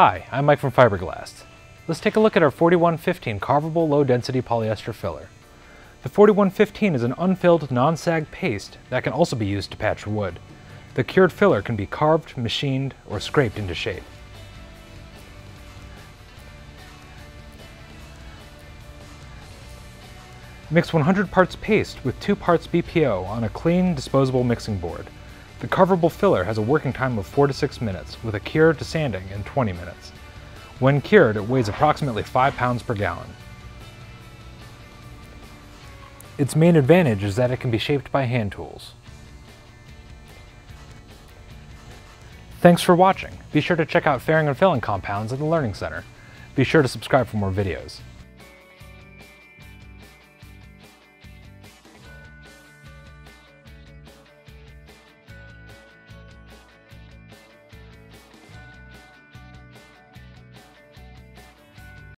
Hi, I'm Mike from Fibre Glast. Let's take a look at our 4115 carvable low-density polyester filler. The 4115 is an unfilled, non-sag paste that can also be used to patch wood. The cured filler can be carved, machined, or scraped into shape. Mix 100 parts paste with 2 parts BPO on a clean, disposable mixing board. The carvable filler has a working time of 4 to 6 minutes, with a cure to sanding in 20 minutes. When cured, it weighs approximately 5 pounds per gallon. Its main advantage is that it can be shaped by hand tools. Thanks for watching. Be sure to check out fairing and filling compounds at the Learning Center. Be sure to subscribe for more videos.